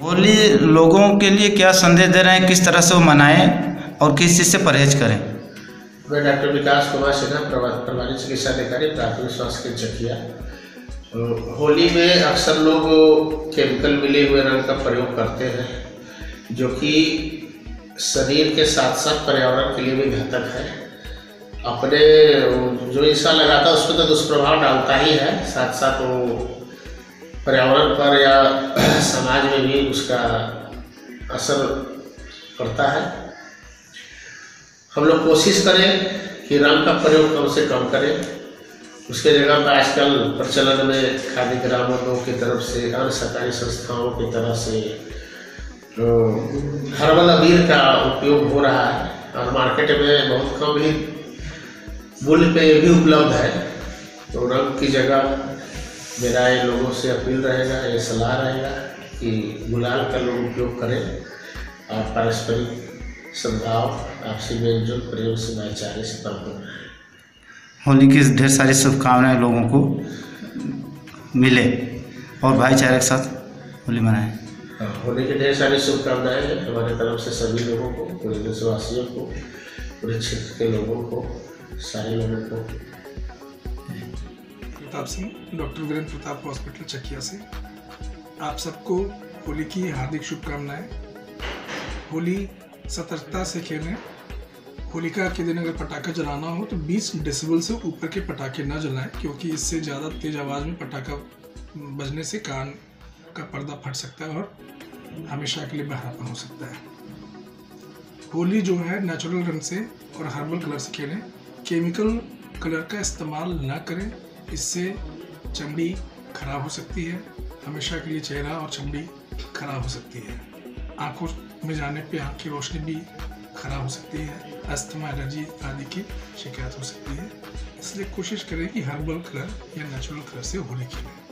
होली लोगों के लिए क्या संदेश दे रहे हैं, किस तरह से वो मनाएँ और किस चीज़ से परहेज करें? मैं डॉक्टर विकास कुमार सिन्हा प्रभारी चिकित्सा अधिकारी प्राथमिक स्वास्थ्य केंद्र चकिया होली में अक्सर लोग केमिकल मिले हुए रंग का प्रयोग करते हैं, जो कि शरीर के साथ साथ पर्यावरण के लिए भी घातक है। अपने, जो इंसान लगाता है उस पर तो दुष्प्रभाव डालता ही है साथ साथ वो पर्यावरण पर या समाज में भी उसका असर पड़ता है। हम लोग कोशिश करें कि रंग का प्रयोग कम से कम करें। उसके जगह पर आजकल प्रचलन में खादी ग्रामों की तरफ़ से, अन्य सरकारी संस्थाओं की तरफ़ से तो हर्बल अबीर का उपयोग हो रहा है और मार्केट में बहुत कम ही मूल्य पे भी उपलब्ध है। तो रंग की जगह मेरा ये लोगों से अपील रहेगा, ये सलाह रहेगा। कि गुलाल का लोग उपयोग करें। और पारस्परिक सद्भाव आपसी मेलजोल प्रेम से भाईचारे से है। होली की ढेर सारी शुभकामनाएँ लोगों को मिले और भाईचारे के साथ होली मनाएँ। हाँ, होली की ढेर सारी शुभकामनाएँ हमारे तरफ़ से सभी लोगों को पूरे देशवासियों को पूरे क्षेत्र के लोगों को सारे लोगों को। प्रताप सिंह डॉक्टर वीरेंद्र प्रताप हॉस्पिटल चकिया से। आप सबको होली की हार्दिक शुभकामनाएँ। होली सतर्कता से खेलें। होलिका के दिन अगर पटाखा जलाना हो तो 20 डेसिबल से ऊपर के पटाखे ना जलाएँ, क्योंकि इससे ज़्यादा तेज आवाज़ में पटाखा बजने से कान का पर्दा फट सकता है और हमेशा के लिए बहरापन हो सकता है। होली जो है नेचुरल रंग से और हर्बल कलर से खेलें। केमिकल कलर का इस्तेमाल ना करें, इससे चमड़ी खराब हो सकती है। हमेशा के लिए चेहरा और चमड़ी खराब हो सकती है। आँखों में जाने पे आँख की रोशनी भी खराब हो सकती है। अस्थमा, एलर्जी आदि की शिकायत हो सकती है। इसलिए कोशिश करें कि हर्बल कलर या नेचुरल कलर से होली खेलें